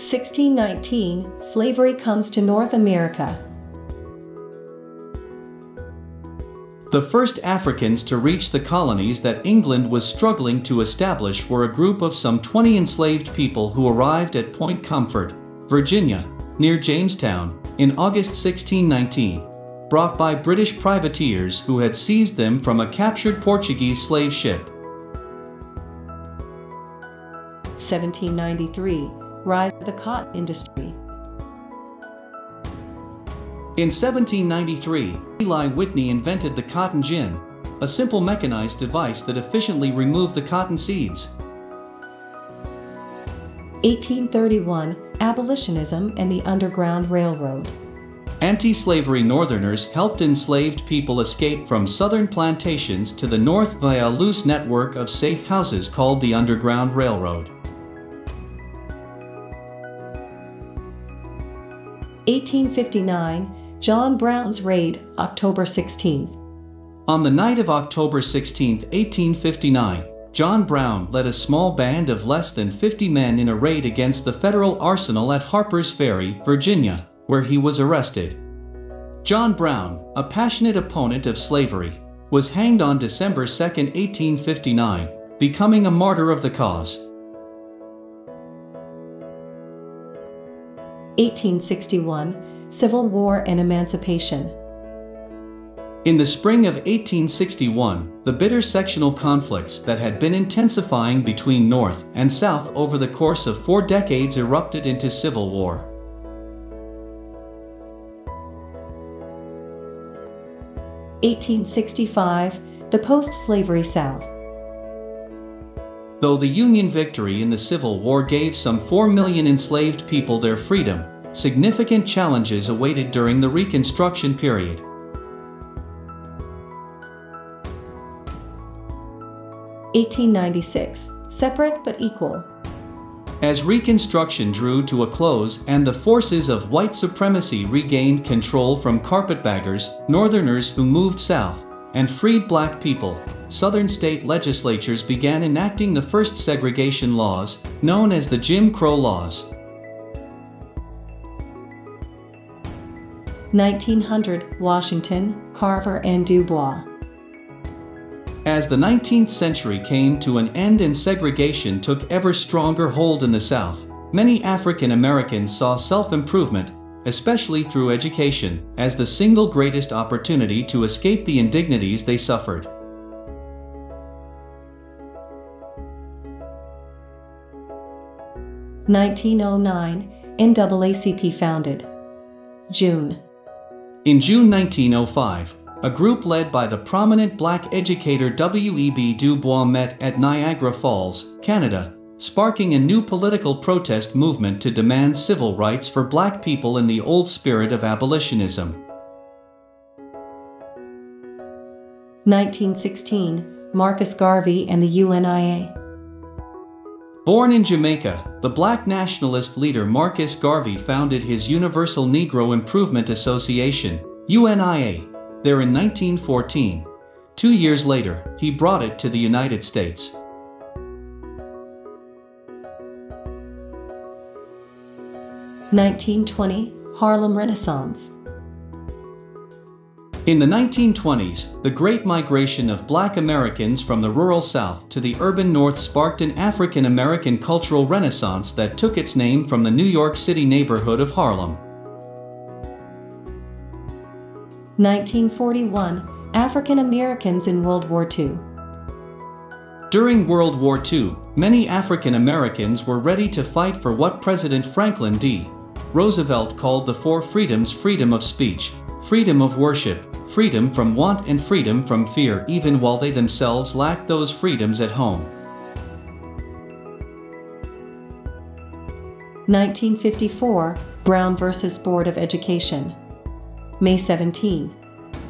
1619 Slavery comes to North America. The first Africans to reach the colonies that England was struggling to establish were a group of some 20 enslaved people who arrived at Point Comfort, Virginia, near Jamestown, in August 1619, brought by British privateers who had seized them from a captured Portuguese slave ship. 1793 Rise of the cotton industry. In 1793, Eli Whitney invented the cotton gin, a simple mechanized device that efficiently removed the cotton seeds. 1831 Abolitionism and the Underground Railroad. Anti-slavery Northerners helped enslaved people escape from southern plantations to the north via a loose network of safe houses called the Underground Railroad. 1859 John Brown's Raid, October 16th. On the night of October 16, 1859, John Brown led a small band of less than 50 men in a raid against the federal arsenal at Harper's Ferry, Virginia, where he was arrested. John Brown, a passionate opponent of slavery, was hanged on December 2, 1859, becoming a martyr of the cause. 1861 Civil War and Emancipation. In the spring of 1861, the bitter sectional conflicts that had been intensifying between North and South over the course of four decades erupted into civil war. Eighteen sixty-five, the post-slavery South. Though the Union victory in the Civil War gave some 4 million enslaved people their freedom, significant challenges awaited during the Reconstruction period. Eighteen ninety-six, separate but equal. As Reconstruction drew to a close and the forces of white supremacy regained control from carpetbaggers, Northerners who moved south, and freed black people, Southern state legislatures began enacting the first segregation laws, known as the Jim Crow Laws. 1900 Washington, Carver, and Du Bois. As the 19th century came to an end and segregation took ever stronger hold in the South, many African Americans saw self improvement, especially through education, as the single greatest opportunity to escape the indignities they suffered. Nineteen oh nine NAACP founded. June in June 1905, a group led by the prominent black educator W.E.B. Du Bois met at Niagara Falls, Canada, sparking a new political protest movement to demand civil rights for black people in the old spirit of abolitionism. 1916 Marcus Garvey and the UNIA. Born in Jamaica, the black nationalist leader Marcus Garvey founded his Universal Negro Improvement Association, UNIA, there in 1914. Two years later, he brought it to the United States. Nineteen twenty Harlem Renaissance. In the 1920s, the Great Migration of black Americans from the rural South to the urban North sparked an African American cultural renaissance that took its name from the New York City neighborhood of Harlem. 1941 African Americans in World War II. During World War II, many African Americans were ready to fight for what President Franklin D. Roosevelt called the four freedoms freedom of speech, freedom of worship, freedom from want and freedom from fear even while they themselves lack those freedoms at home. 1954 Brown vs. Board of Education. May 17.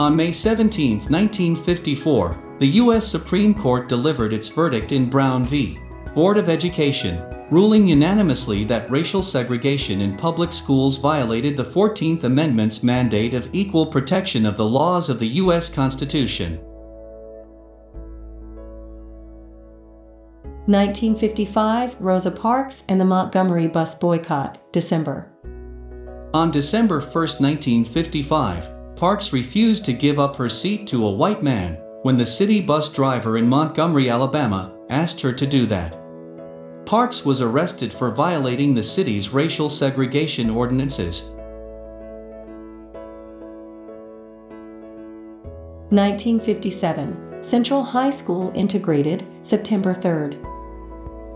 On May 17, 1954, the U.S. Supreme Court delivered its verdict in Brown v. Board of Education, ruling unanimously that racial segregation in public schools violated the 14th Amendment's mandate of equal protection of the laws of the U.S. Constitution. 1955 Rosa Parks and the Montgomery bus boycott, December. On December 1, 1955, Parks refused to give up her seat to a white man when the city bus driver in Montgomery, Alabama, asked her to do that. Parks was arrested for violating the city's racial segregation ordinances. 1957 Central High School integrated, September 3rd.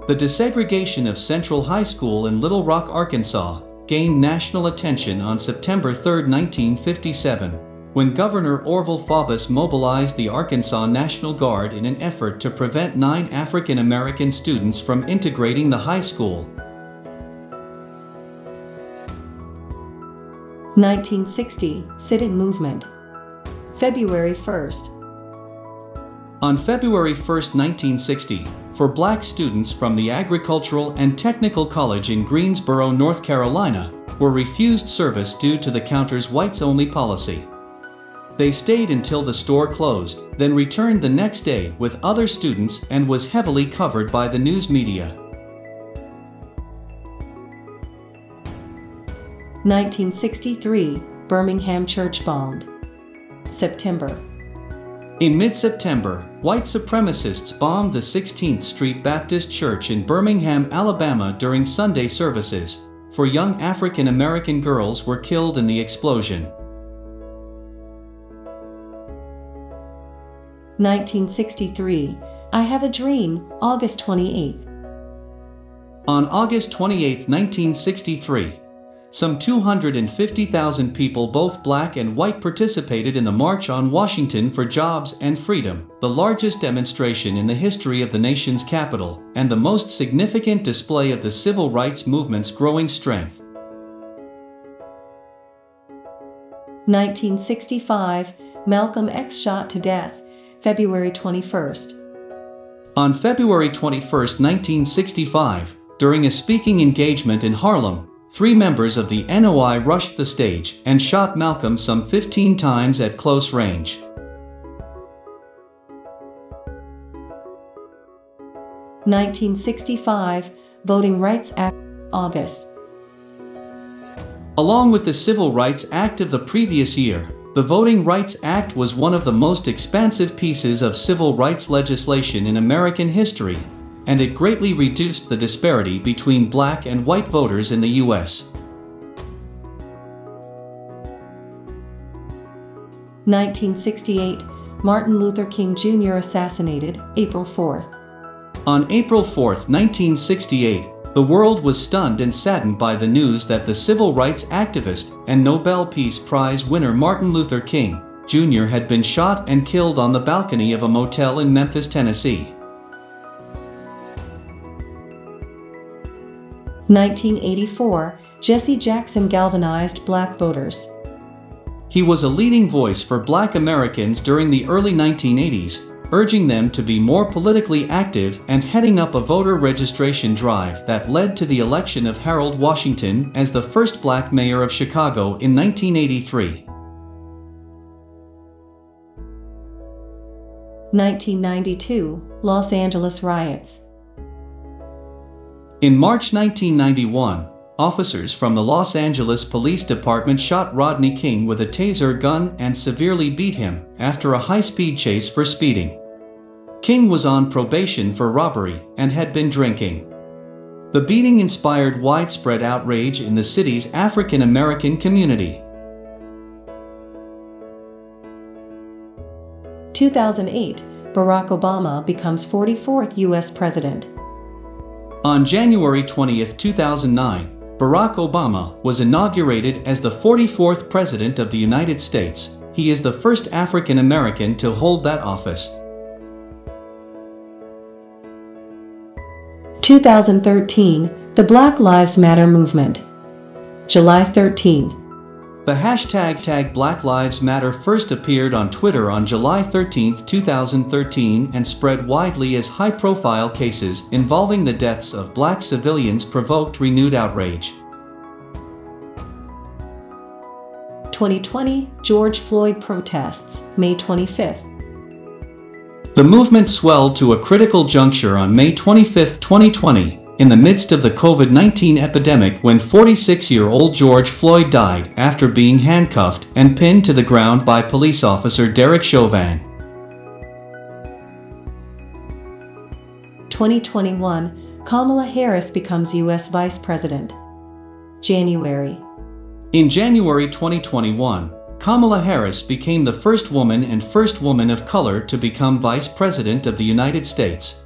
The desegregation of Central High School in Little Rock, Arkansas, gained national attention on September 3, 1957, when Governor Orval Faubus mobilized the Arkansas National Guard in an effort to prevent nine African American students from integrating the high school. 1960 Sit-in Movement February 1st On February 1, 1960, for black students from the Agricultural and Technical College in Greensboro, North Carolina, were refused service due to the counter's whites-only policy. They stayed until the store closed, then returned the next day with other students and was heavily covered by the news media. 1963 Birmingham Church bombed. September In mid-September, white supremacists bombed the 16th Street Baptist Church in Birmingham, Alabama during Sunday services. Four young African American girls were killed in the explosion. 1963 I Have a Dream, August 28. On August 28, 1963, some 250,000 people, both black and white, participated in the March on Washington for Jobs and Freedom, the largest demonstration in the history of the nation's capital, and the most significant display of the civil rights movement's growing strength. 1965 Malcolm X shot to death, February 21st. On February 21, 1965, during a speaking engagement in Harlem, three members of the NOI rushed the stage and shot Malcolm some 15 times at close range. 1965 Voting Rights Act, August. Along with the Civil Rights Act of the previous year, the Voting Rights Act was one of the most expansive pieces of civil rights legislation in American history, and it greatly reduced the disparity between black and white voters in the U.S. 1968 Martin Luther King Jr. assassinated, April 4th. On April 4, 1968, the world was stunned and saddened by the news that the civil rights activist and Nobel Peace Prize winner Martin Luther King Jr. had been shot and killed on the balcony of a motel in Memphis, Tennessee. 1984 Jesse Jackson galvanized black voters. He was a leading voice for black Americans during the early 1980s, urging them to be more politically active and heading up a voter registration drive that led to the election of Harold Washington as the first black mayor of Chicago in 1983. 1992 Los Angeles riots. In March 1991, officers from the Los Angeles Police Department shot Rodney King with a taser gun and severely beat him after a high-speed chase for speeding. King was on probation for robbery and had been drinking. The beating inspired widespread outrage in the city's African American community. 2008 Barack Obama becomes 44th U.S. President. On January 20, 2009, Barack Obama was inaugurated as the 44th President of the United States. He is the first African American to hold that office. 2013 The Black Lives Matter Movement. July 13. The hashtag tag Black Lives Matter first appeared on Twitter on July 13, 2013 and spread widely as high-profile cases involving the deaths of black civilians provoked renewed outrage. 2020 George Floyd protests, May 25th. The movement swelled to a critical juncture on May 25, 2020, in the midst of the COVID 19 epidemic when 46 year old George Floyd died after being handcuffed and pinned to the ground by police officer Derek Chauvin. 2021 Kamala Harris becomes U.S. Vice President. January. In January 2021, Kamala Harris became the first woman and first woman of color to become Vice President of the United States.